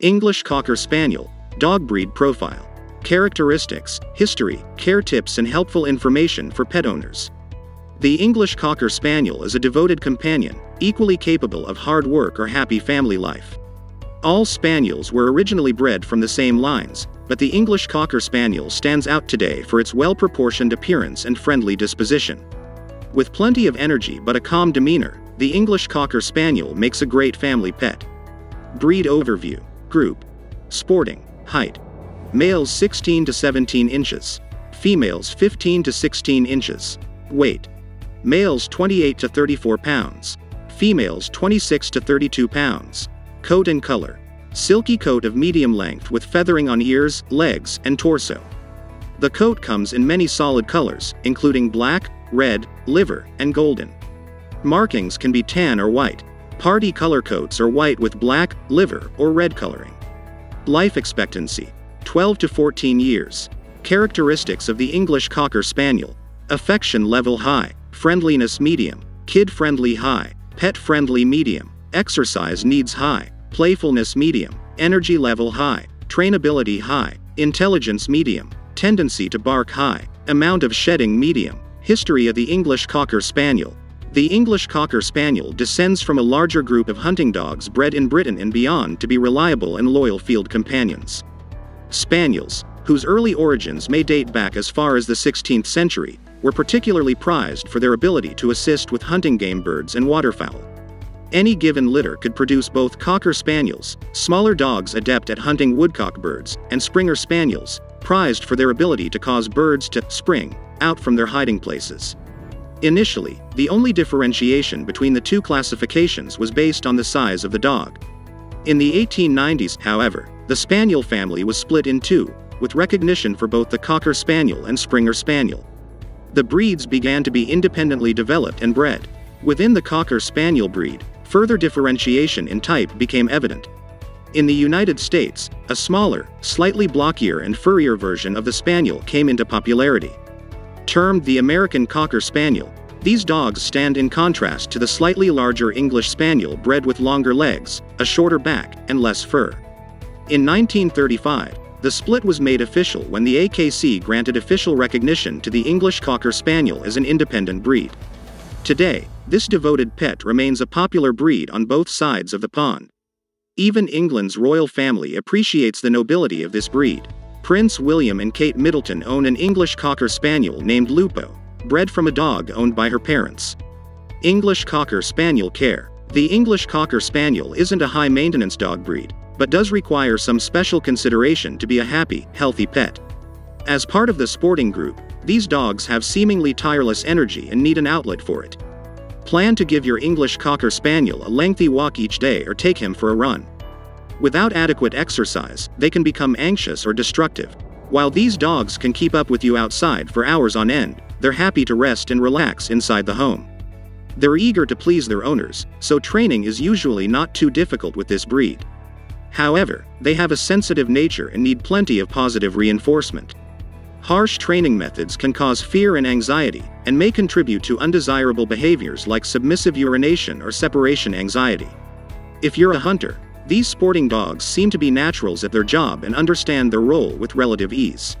English Cocker Spaniel, Dog Breed Profile. Characteristics, History, Care Tips and Helpful Information for Pet Owners. The English Cocker Spaniel is a devoted companion, equally capable of hard work or happy family life. All Spaniels were originally bred from the same lines, but the English Cocker Spaniel stands out today for its well-proportioned appearance and friendly disposition. With plenty of energy but a calm demeanor, the English Cocker Spaniel makes a great family pet. Breed Overview Group Sporting Height Males 16 to 17 inches. Females 15 to 16 inches. Weight Males 28 to 34 pounds. Females 26 to 32 pounds. Coat and color Silky coat of medium length with feathering on ears, legs, and torso. The coat comes in many solid colors, including black, red, liver, and golden. Markings can be tan or white. Party color coats are white with black, liver, or red coloring. Life expectancy 12 to 14 years. Characteristics of the English Cocker Spaniel affection level high, friendliness medium, kid friendly high, pet friendly medium, exercise needs high, playfulness medium, energy level high, trainability high, intelligence medium, tendency to bark high, amount of shedding medium, history of the English Cocker Spaniel, the English Cocker Spaniel descends from a larger group of hunting dogs bred in Britain and beyond to be reliable and loyal field companions. Spaniels, whose early origins may date back as far as the 16th century, were particularly prized for their ability to assist with hunting game birds and waterfowl. Any given litter could produce both Cocker Spaniels, smaller dogs adept at hunting woodcock birds, and Springer Spaniels, prized for their ability to cause birds to spring out from their hiding places. Initially, the only differentiation between the two classifications was based on the size of the dog. In the 1890s, however, the Spaniel family was split in two, with recognition for both the Cocker Spaniel and Springer Spaniel. The breeds began to be independently developed and bred. Within the Cocker Spaniel breed, further differentiation in type became evident. In the United States, a smaller, slightly blockier and furrier version of the Spaniel came into popularity. Termed the American Cocker Spaniel, these dogs stand in contrast to the slightly larger English Spaniel bred with longer legs, a shorter back, and less fur. In 1935, the split was made official when the AKC granted official recognition to the English Cocker Spaniel as an independent breed. Today, this devoted pet remains a popular breed on both sides of the pond. Even England's royal family appreciates the nobility of this breed. Prince William and Kate Middleton own an English Cocker Spaniel named Lupo, bred from a dog owned by her parents. English Cocker Spaniel Care The English Cocker Spaniel isn't a high maintenance dog breed, but does require some special consideration to be a happy, healthy pet. As part of the sporting group, these dogs have seemingly tireless energy and need an outlet for it. Plan to give your English Cocker Spaniel a lengthy walk each day or take him for a run. Without adequate exercise, they can become anxious or destructive. While these dogs can keep up with you outside for hours on end, they're happy to rest and relax inside the home. They're eager to please their owners, so training is usually not too difficult with this breed. However, they have a sensitive nature and need plenty of positive reinforcement. Harsh training methods can cause fear and anxiety, and may contribute to undesirable behaviors like submissive urination or separation anxiety. If you're a hunter, these sporting dogs seem to be naturals at their job and understand their role with relative ease.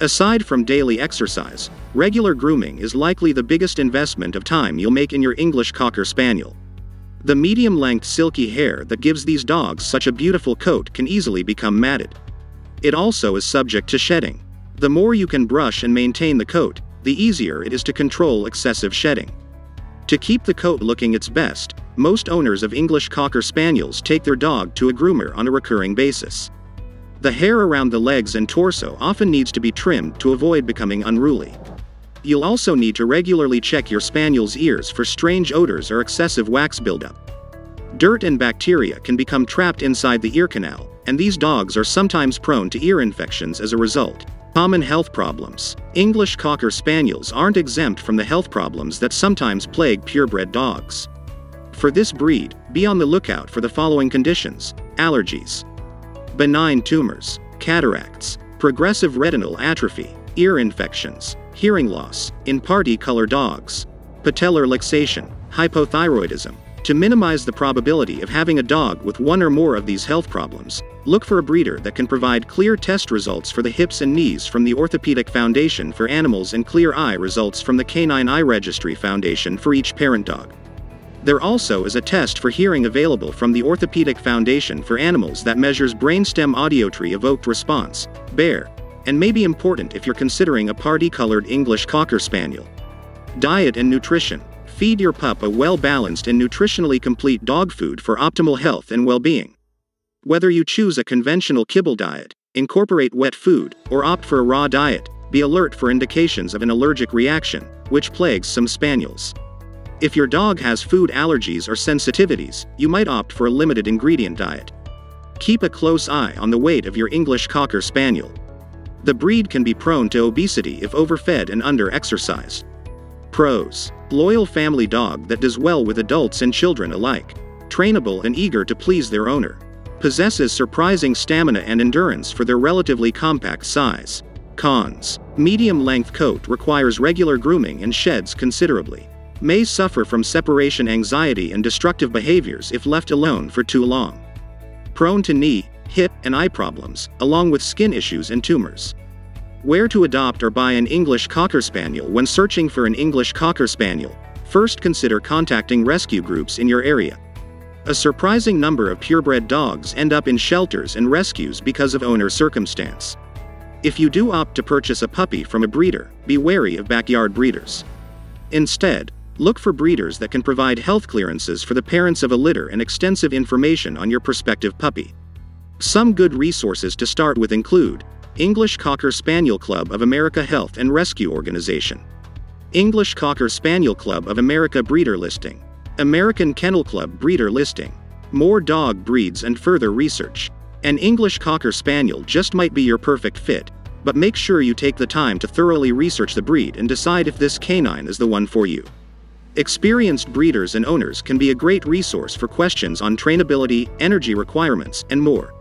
Aside from daily exercise, regular grooming is likely the biggest investment of time you'll make in your English Cocker Spaniel. The medium length silky hair that gives these dogs such a beautiful coat can easily become matted. It also is subject to shedding. The more you can brush and maintain the coat, the easier it is to control excessive shedding. To keep the coat looking its best, most owners of English Cocker Spaniels take their dog to a groomer on a recurring basis. The hair around the legs and torso often needs to be trimmed to avoid becoming unruly. You'll also need to regularly check your Spaniel's ears for strange odors or excessive wax buildup. Dirt and bacteria can become trapped inside the ear canal, and these dogs are sometimes prone to ear infections as a result. Common health problems. English Cocker Spaniels aren't exempt from the health problems that sometimes plague purebred dogs. For this breed, be on the lookout for the following conditions allergies, benign tumors, cataracts, progressive retinal atrophy, ear infections, hearing loss, in party color dogs, patellar luxation, hypothyroidism, To minimize the probability of having a dog with one or more of these health problems, look for a breeder that can provide clear test results for the hips and knees from the Orthopedic Foundation for Animals and clear eye results from the Canine Eye Registry Foundation for each parent dog. There also is a test for hearing available from the Orthopedic Foundation for Animals that measures brainstem audiometry evoked response, BAER, and may be important if you're considering a party-colored English Cocker Spaniel. Diet and nutrition. Feed your pup a well-balanced and nutritionally complete dog food for optimal health and well-being. Whether you choose a conventional kibble diet, incorporate wet food, or opt for a raw diet, be alert for indications of an allergic reaction, which plagues some spaniels. If your dog has food allergies or sensitivities, you might opt for a limited ingredient diet. Keep a close eye on the weight of your English Cocker Spaniel. The breed can be prone to obesity if overfed and under-exercised. Pros. Loyal family dog that does well with adults and children alike. Trainable and eager to please their owner. Possesses surprising stamina and endurance for their relatively compact size. Cons. Medium length coat requires regular grooming and sheds considerably. May suffer from separation anxiety and destructive behaviors if left alone for too long. Prone to knee, hip, and eye problems, along with skin issues and tumors. Where to adopt or buy an English Cocker Spaniel when searching for an English Cocker Spaniel? First consider contacting rescue groups in your area. A surprising number of purebred dogs end up in shelters and rescues because of owner circumstance. If you do opt to purchase a puppy from a breeder, be wary of backyard breeders. Instead, look for breeders that can provide health clearances for the parents of a litter and extensive information on your prospective puppy. Some good resources to start with include English Cocker Spaniel Club of America Health and Rescue Organization. English Cocker Spaniel Club of America Breeder Listing. American Kennel Club Breeder Listing. More dog breeds and further research. An English Cocker Spaniel just might be your perfect fit, but make sure you take the time to thoroughly research the breed and decide if this canine is the one for you. Experienced breeders and owners can be a great resource for questions on trainability, energy requirements, and more.